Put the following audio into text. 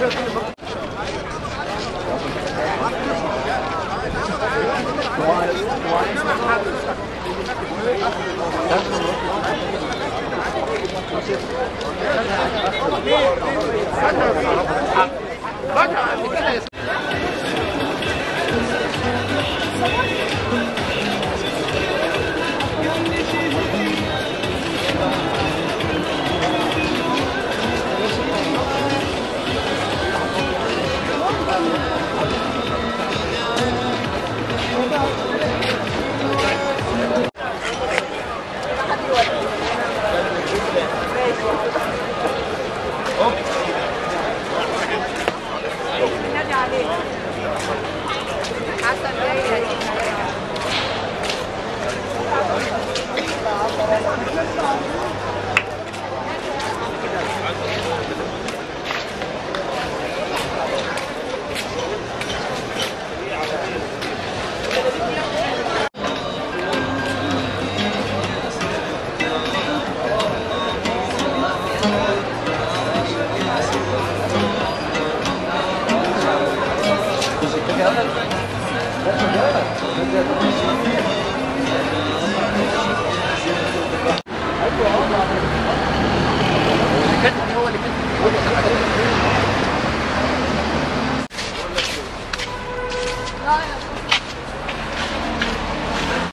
バカ見せないです。That's a good. That's a good.